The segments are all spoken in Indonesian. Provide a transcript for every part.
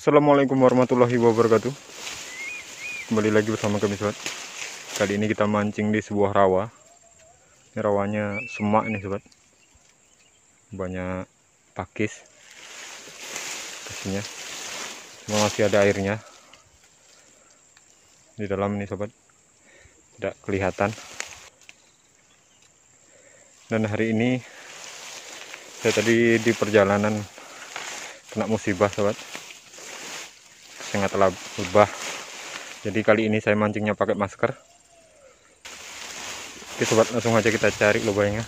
Assalamualaikum warahmatullahi wabarakatuh. Kembali lagi bersama kami sobat. Kali ini kita mancing di sebuah rawa. Ini rawanya semak nih sobat. Banyak pakis. Pastinya. Semua masih ada airnya. Di dalam nih sobat. Tidak kelihatan. Dan hari ini Saya tadi di perjalanan Kena musibah sobat sangat lebah jadi kali ini saya mancingnya pakai masker. Oke sobat langsung aja kita cari lubangnya.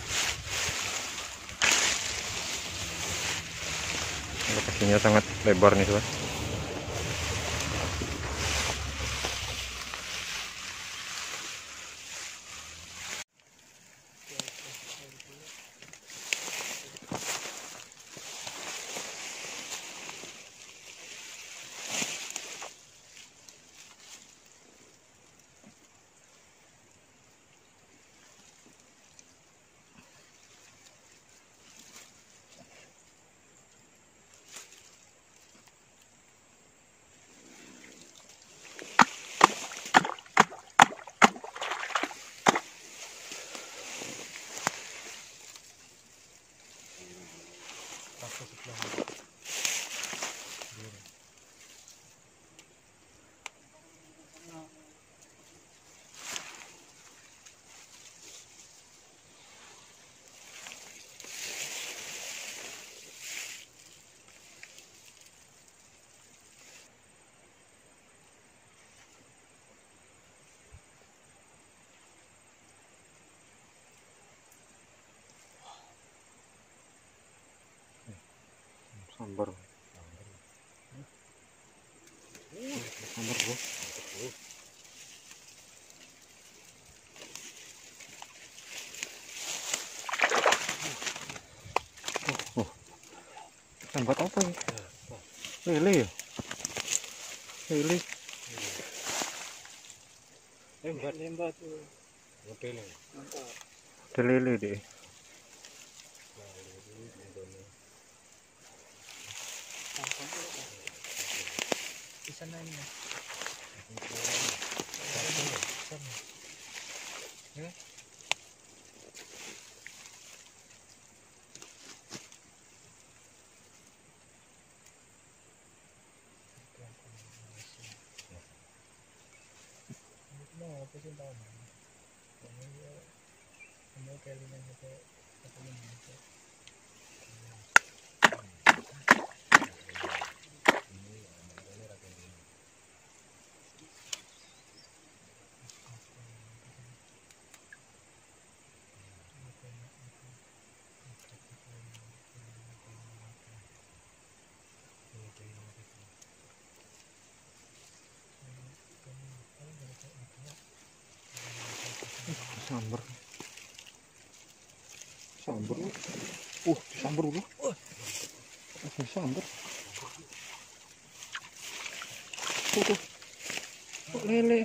Lokasinya sangat lebar nih sobat sambar sambar bro oh, oh. apa ini? Lele ya? Lele. Lembat lembat tuh. Ada lele deh di sana sambar. Sambar. Uh sambar bro uh sambar. Tuh tuh. Kok lele?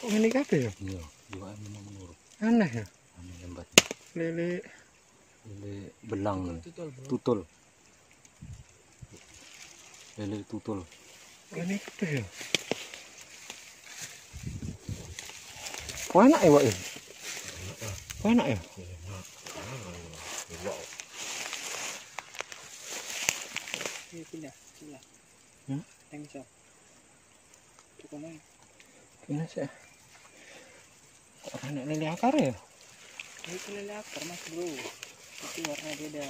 Kok ini kabeh ya? Iya, juga memang menurut. Aneh ya? Anu lembat. lele. Lele belang, tutul tutul. Lele tutul. ini kabeh ya kok enak ya Wak ya? Kok enak ya? Ini pindah pindah. Hmm? yang bisa. Cukup naik gimana sih. Kok enak lele akar ya? Ini kelele akar mas bro. Itu warna beda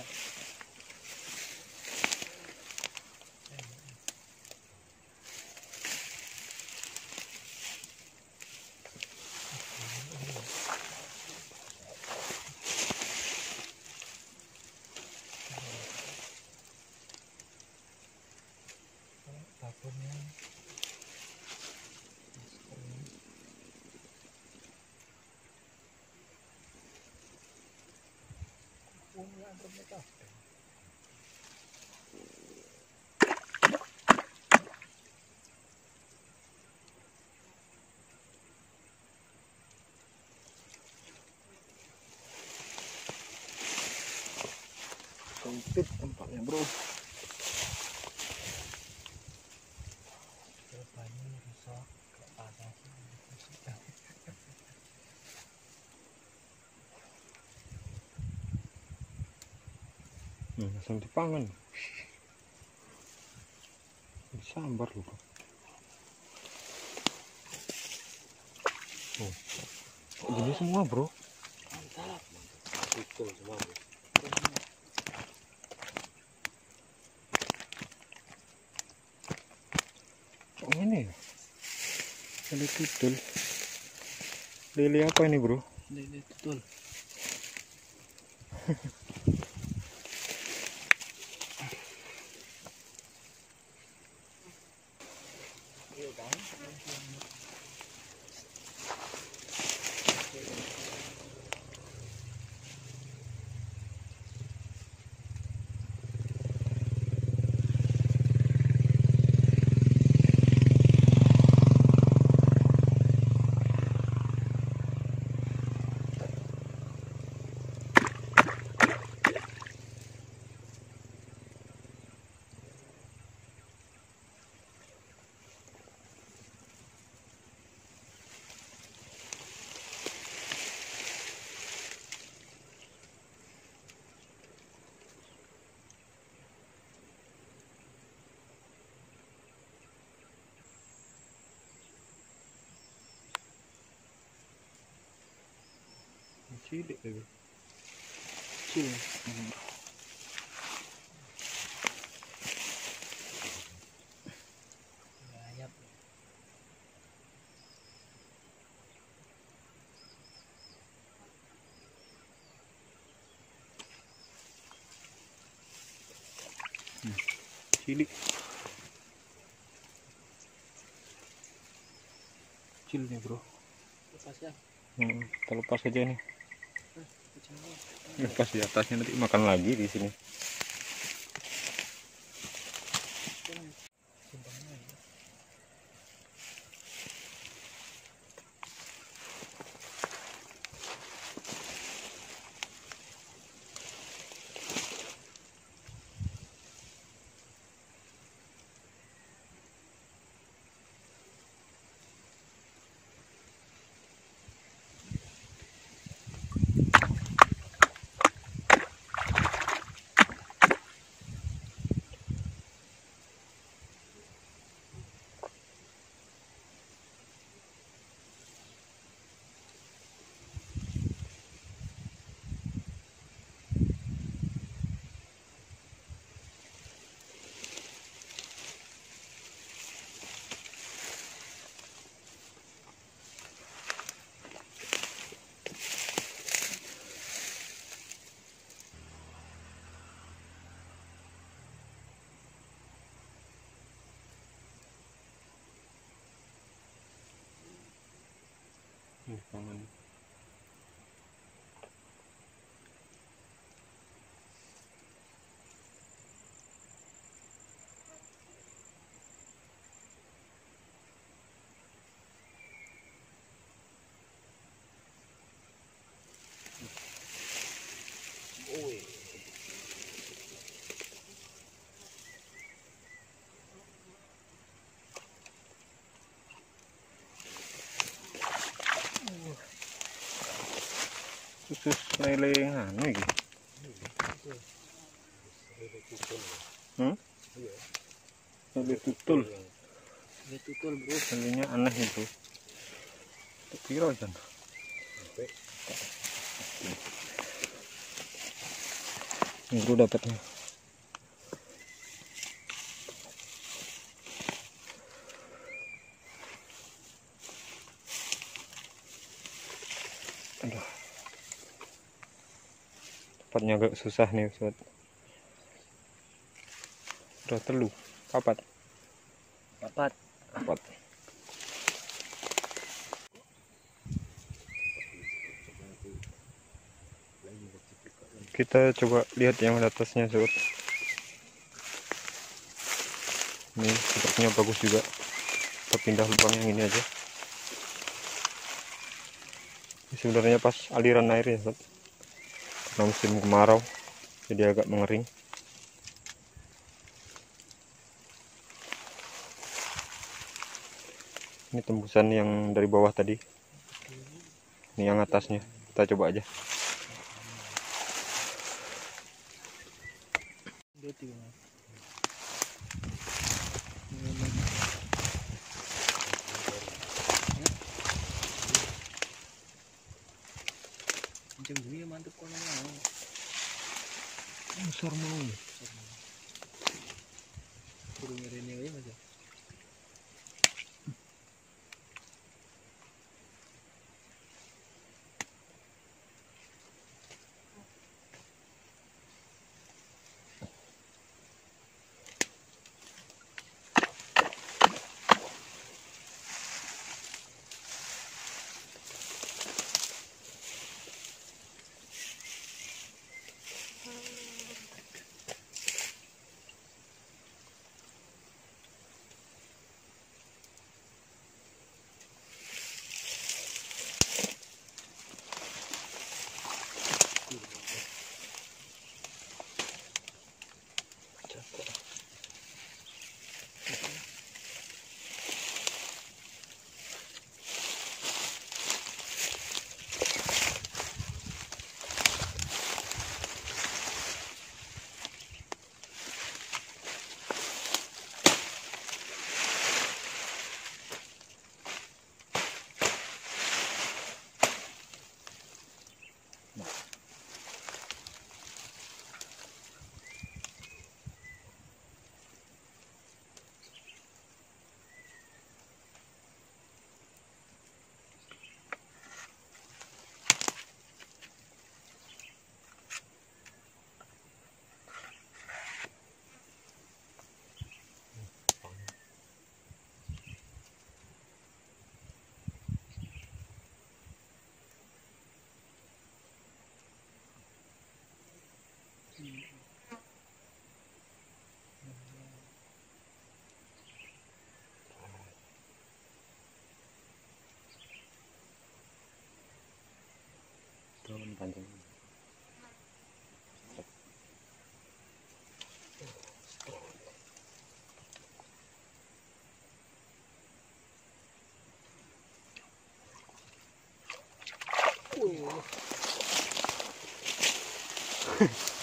sempit tempatnya bro langsung dipangan disambar loh oh. Gini semua bro Mantap. Tutul semua. bro. kok ini ya lele tutul lele apa ini bro Lele tutul. cilik lagi. Ayap. cilik kecil nih bro Lepas ya. hmm, kita lepas aja nih Lepas di atasnya nanti makan lagi di sini Nih, pangan. khusus lele anu iki hmm? lele tutul. Ini tutul bro. lelenya aneh itu. Piro kan minggu dapatnya Dapatnya agak susah nih Ustaz. Udah telu, papat, Dapat. papat. Kita coba lihat yang di atasnya Sobat. Ini sepertinya bagus juga. Kita pindah lubang yang ini aja. Ini sebenarnya pas aliran air ya Sobat karena musim kemarau. Jadi agak mengering. Ini tembusan yang dari bawah tadi. Ini yang atasnya. Kita coba aja. Thank you. Gini ya mantep kono mau. besar mau wae Mas. ya.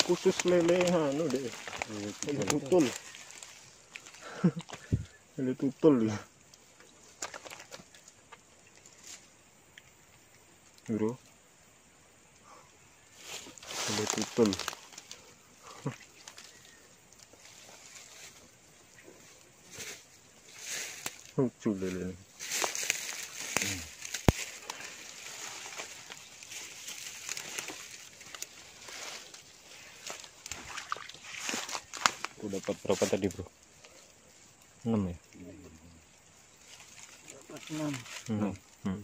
Khusus lele anu deh lele tutul. Lele tutul. Ya bro. Lele tutul. Lucu lele Aku dapat berapa tadi bro? 6 ya? Dapat enam. 6 hmm.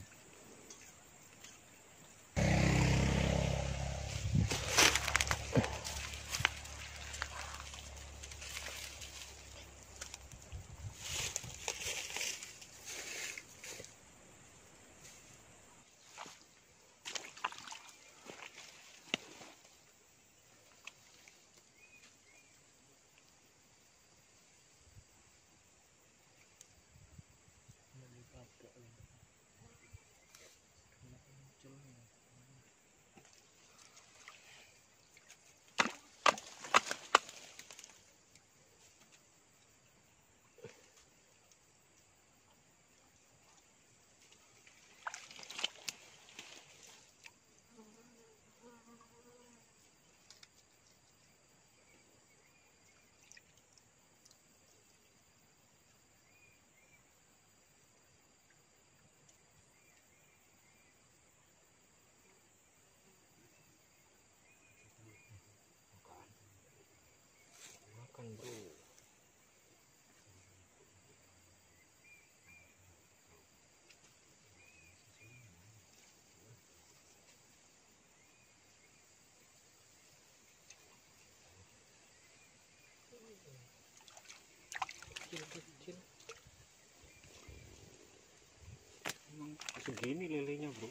Segini lelenya bro.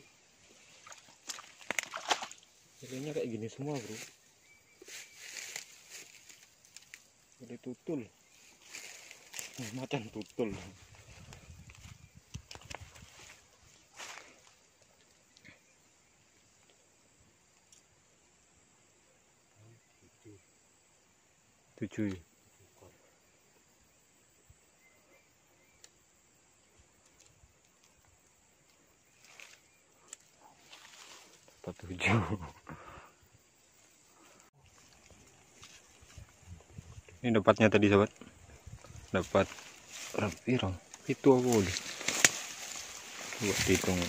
Lelenya kayak gini semua bro. Lele tutul. Eh, Macan tutul. Tujuh tujuh ini dapatnya tadi sobat. Dapat berapa itu aku udah coba dihitung.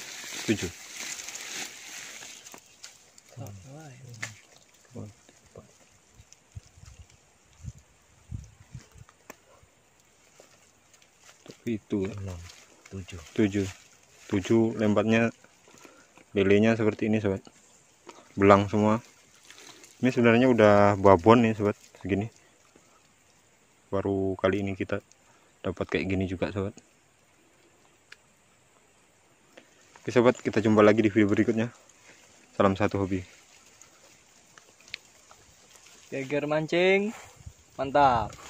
Tujuh. Itu enam. Tujuh. Tujuh. Tujuh lempatnya lelenya seperti ini sobat belang semua. Ini sebenarnya udah babon nih sobat. Segini. Baru kali ini kita dapat kayak gini juga sobat. Oke sobat kita jumpa lagi di video berikutnya. Salam satu hobi. Geger mancing. Mantap